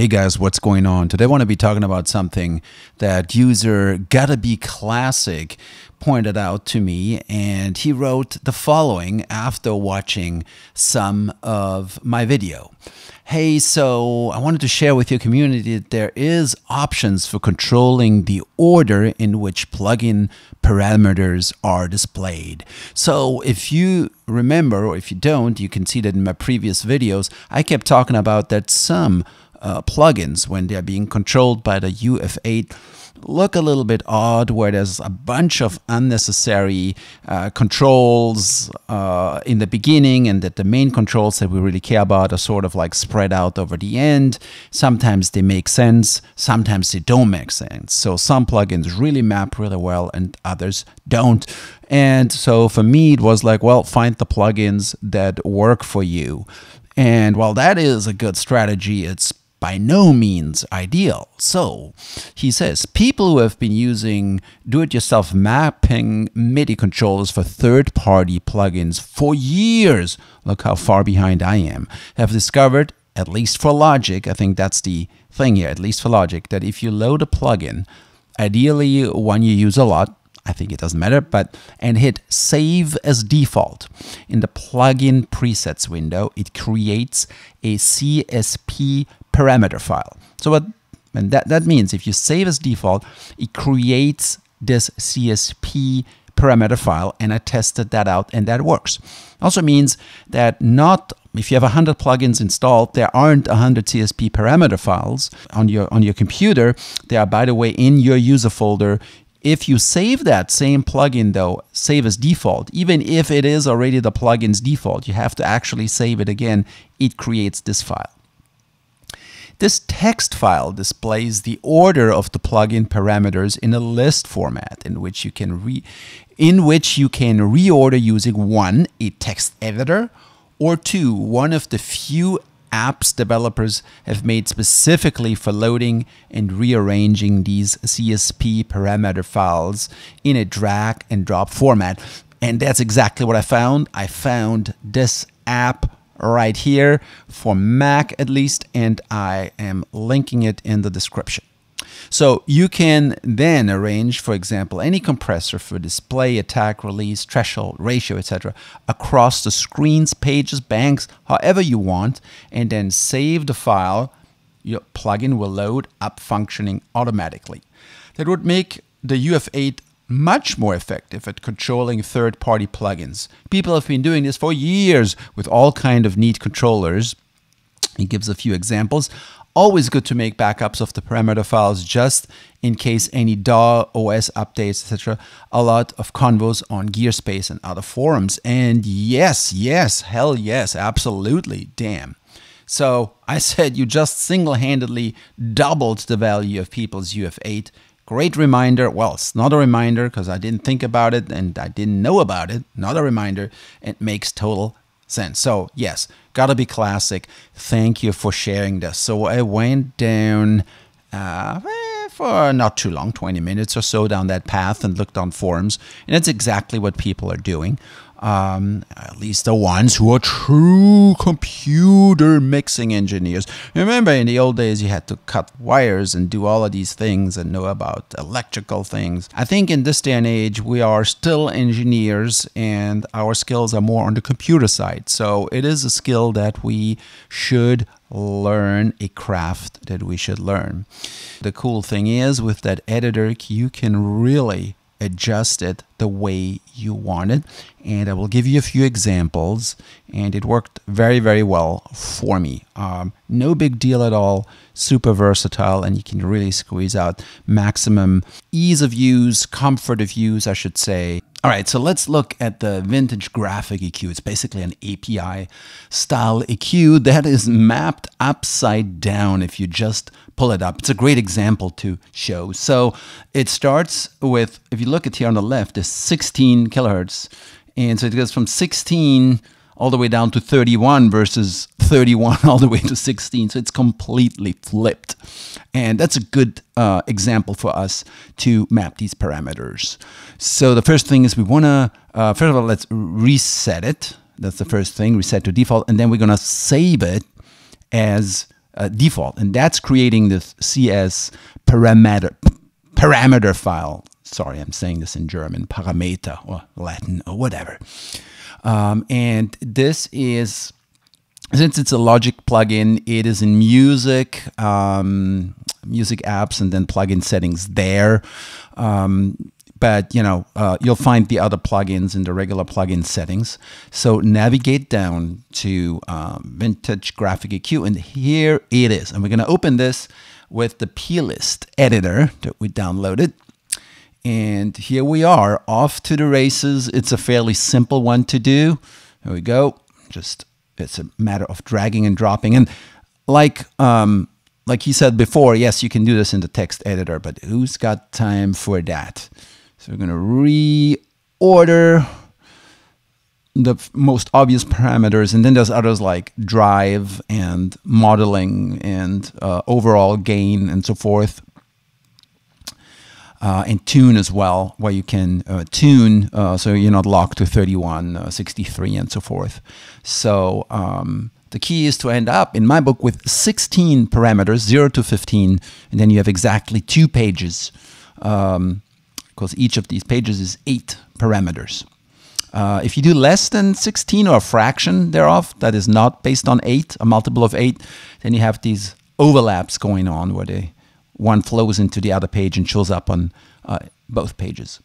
Hey guys, what's going on? Today I want to be talking about something that user gotta be classic pointed out to me and he wrote the following after watching some of my video. Hey, so I wanted to share with your community that there is options for controlling the order in which plugin parameters are displayed. So if you remember or if you don't, you can see that in my previous videos, I kept talking about that some uh, plugins when they're being controlled by the UF8 look a little bit odd where there's a bunch of unnecessary uh, controls uh, in the beginning and that the main controls that we really care about are sort of like spread out over the end. Sometimes they make sense, sometimes they don't make sense. So some plugins really map really well and others don't. And so for me, it was like, well, find the plugins that work for you. And while that is a good strategy, it's by no means ideal. So, he says people who have been using do it yourself mapping MIDI controllers for third party plugins for years, look how far behind I am, have discovered, at least for Logic, I think that's the thing here, at least for Logic, that if you load a plugin, ideally one you use a lot, I think it doesn't matter, but and hit save as default. In the plugin presets window, it creates a CSP parameter file. So what and that, that means if you save as default, it creates this CSP parameter file and I tested that out and that works. Also means that not if you have 100 plugins installed, there aren't 100 CSP parameter files on your on your computer. They are by the way in your user folder. If you save that same plugin though, save as default, even if it is already the plugin's default, you have to actually save it again. It creates this file. This text file displays the order of the plugin parameters in a list format in which you can re in which you can reorder using one, a text editor, or two, one of the few apps developers have made specifically for loading and rearranging these CSP parameter files in a drag and drop format. And that's exactly what I found. I found this app right here for Mac at least, and I am linking it in the description. So you can then arrange, for example, any compressor for display, attack, release, threshold, ratio, etc. across the screens, pages, banks, however you want, and then save the file. Your plugin will load up functioning automatically. That would make the UF8 much more effective at controlling third-party plugins. People have been doing this for years with all kind of neat controllers. He gives a few examples. Always good to make backups of the parameter files just in case any DAW, OS updates, etc. A lot of convos on Gearspace and other forums. And yes, yes, hell yes, absolutely, damn. So I said you just single-handedly doubled the value of people's UF8 Great reminder. Well, it's not a reminder because I didn't think about it and I didn't know about it. Not a reminder. It makes total sense. So, yes, gotta be classic. Thank you for sharing this. So, I went down uh, eh, for not too long 20 minutes or so down that path and looked on forums. And it's exactly what people are doing um, at least the ones who are true computer mixing engineers. Remember, in the old days, you had to cut wires and do all of these things and know about electrical things. I think in this day and age, we are still engineers and our skills are more on the computer side. So it is a skill that we should learn, a craft that we should learn. The cool thing is, with that editor, you can really adjust it the way you want it. And I will give you a few examples. And it worked very, very well for me. Um, no big deal at all. Super versatile, and you can really squeeze out maximum ease of use, comfort of use, I should say. All right, so let's look at the vintage graphic EQ. It's basically an API style EQ that is mapped upside down if you just pull it up. It's a great example to show. So it starts with, if you look at here on the left, is 16 kilohertz. And so it goes from 16 all the way down to 31 versus 31 all the way to 16. So it's completely flipped. And that's a good uh, example for us to map these parameters. So the first thing is we want to, uh, first of all, let's reset it. That's the first thing, reset to default. And then we're going to save it as uh, default, and that's creating this CS parameter parameter file. Sorry, I'm saying this in German, parameter or Latin or whatever. Um, and this is since it's a Logic plugin, it is in Music, um, Music apps, and then plugin settings there. Um, but you know uh, you'll find the other plugins in the regular plugin settings so navigate down to um, vintage graphic eq and here it is and we're going to open this with the plist editor that we downloaded and here we are off to the races. It's a fairly simple one to do. Here we go. Just it's a matter of dragging and dropping. And like um, like he said before yes you can do this in the text editor but who's got time for that? So we're going to reorder the most obvious parameters, and then there's others like drive and modeling and uh, overall gain and so forth. Uh, and tune as well, where you can uh, tune uh, so you're not locked to 31, uh, 63, and so forth. So um, the key is to end up, in my book, with 16 parameters, 0 to 15, and then you have exactly two pages. Um, because each of these pages is eight parameters. Uh, if you do less than 16 or a fraction thereof that is not based on 8, a multiple of 8, then you have these overlaps going on where they, one flows into the other page and shows up on uh, both pages.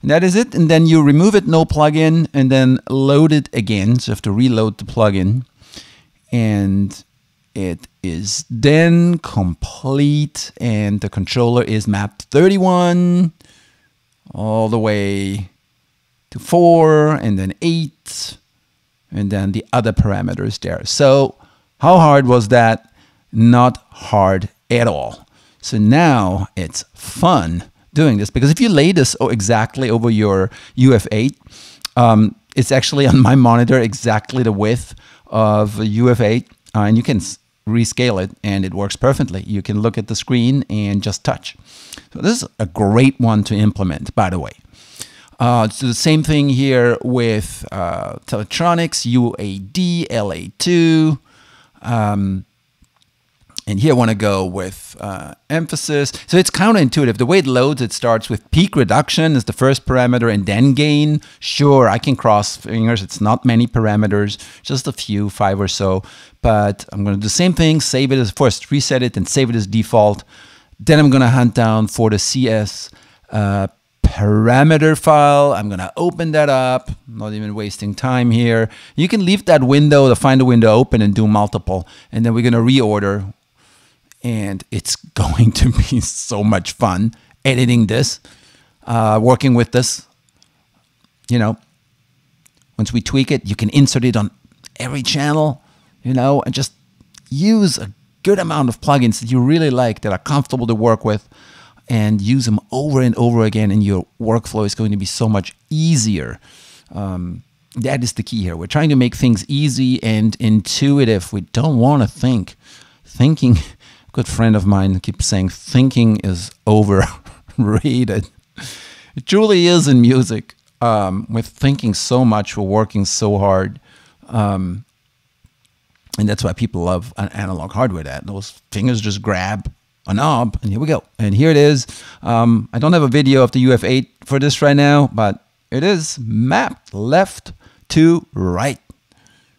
And that is it. And then you remove it, no plugin, and then load it again. So you have to reload the plugin. And it is then complete. And the controller is mapped 31 all the way to 4 and then 8 and then the other parameters there. So how hard was that? Not hard at all. So now it's fun doing this because if you lay this exactly over your UF8, um, it's actually on my monitor exactly the width of UF8 uh, and you can rescale it and it works perfectly. You can look at the screen and just touch. So this is a great one to implement, by the way. Uh, so the same thing here with uh, Teletronix, UAD, LA2. Um, and here I want to go with uh, emphasis. So it's counterintuitive. The way it loads, it starts with peak reduction as the first parameter and then gain. Sure, I can cross fingers. It's not many parameters, just a few, five or so. But I'm going to do the same thing, save it as first, reset it and save it as default. Then I'm going to hunt down for the CS uh, parameter file. I'm going to open that up, not even wasting time here. You can leave that window, the finder window open and do multiple. And then we're going to reorder and it's going to be so much fun editing this, uh, working with this. You know, once we tweak it, you can insert it on every channel, you know, and just use a good amount of plugins that you really like that are comfortable to work with and use them over and over again and your workflow is going to be so much easier. Um, that is the key here. We're trying to make things easy and intuitive. We don't want to think. Thinking good friend of mine keeps saying thinking is overrated. It truly is in music. Um, we're thinking so much, we're working so hard. Um, and that's why people love an analog hardware that those fingers just grab a knob and here we go. And here it is. Um, I don't have a video of the UF8 for this right now, but it is mapped left to right.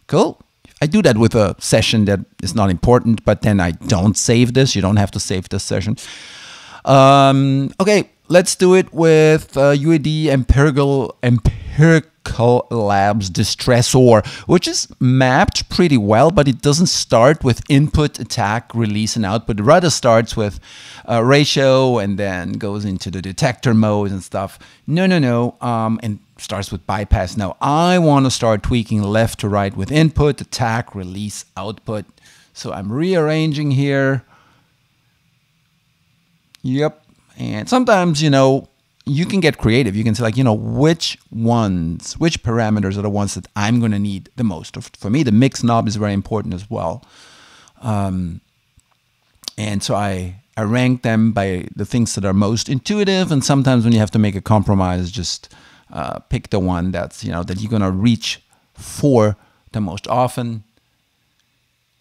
Cool. I do that with a session that is not important, but then I don't save this. You don't have to save this session. Um, okay, let's do it with uh, UAD Empirical Empirical Labs Distressor, which is mapped pretty well, but it doesn't start with input, attack, release, and output. It rather starts with uh, ratio and then goes into the detector mode and stuff. No, no, no. Um, and starts with bypass. Now I want to start tweaking left to right with input, attack, release, output. So I'm rearranging here. Yep. And sometimes, you know, you can get creative. You can say like, you know, which ones, which parameters are the ones that I'm going to need the most. For me, the mix knob is very important as well. Um, and so I, I rank them by the things that are most intuitive. And sometimes when you have to make a compromise, just uh, pick the one that's you know that you're gonna reach for the most often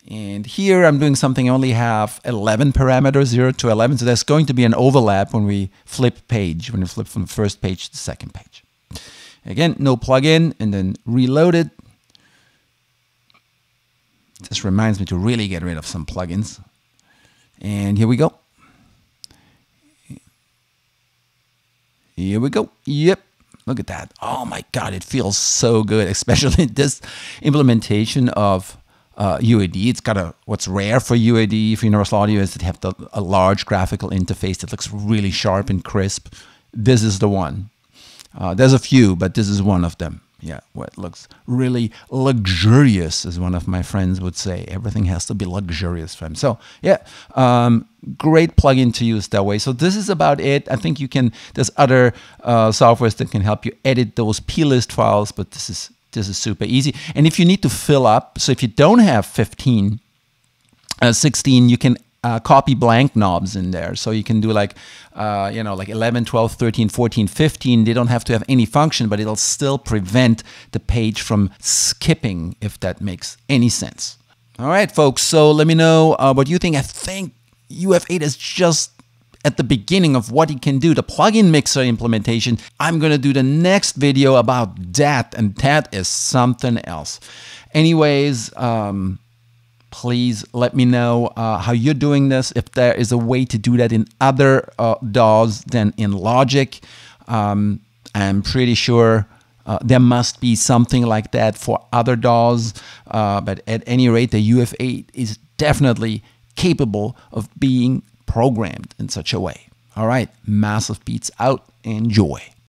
And here I'm doing something I only have 11 parameters, 0 to 11. So there's going to be an overlap when we flip page, when we flip from the first page to the second page. Again, no plugin, and then reload it. This reminds me to really get rid of some plugins. And here we go. Here we go. Yep. Look at that. Oh my God, it feels so good, especially this implementation of uh, UAD. It's got a what's rare for UAD for Universal Audio is to have the, a large graphical interface that looks really sharp and crisp. This is the one. Uh, there's a few, but this is one of them. Yeah, what looks really luxurious, as one of my friends would say. Everything has to be luxurious for him. So yeah, um, great plugin to use that way. So this is about it. I think you can. There's other uh, softwares that can help you edit those plist files, but this is this is super easy. And if you need to fill up, so if you don't have 15, uh, 16, you can uh, copy blank knobs in there. So you can do like, uh, you know, like 11, 12, 13, 14, 15. They don't have to have any function, but it'll still prevent the page from skipping, if that makes any sense. All right, folks. So let me know uh, what you think. I think UF8 is just at the beginning of what it can do, the plugin mixer implementation. I'm going to do the next video about that, and that is something else. Anyways, um, please let me know uh, how you're doing this. If there is a way to do that in other uh, DAWs than in Logic, um, I'm pretty sure uh, there must be something like that for other DAWs. Uh, but at any rate, the UF8 is definitely capable of being programmed in such a way. All right, Massivebeatzz out. Enjoy.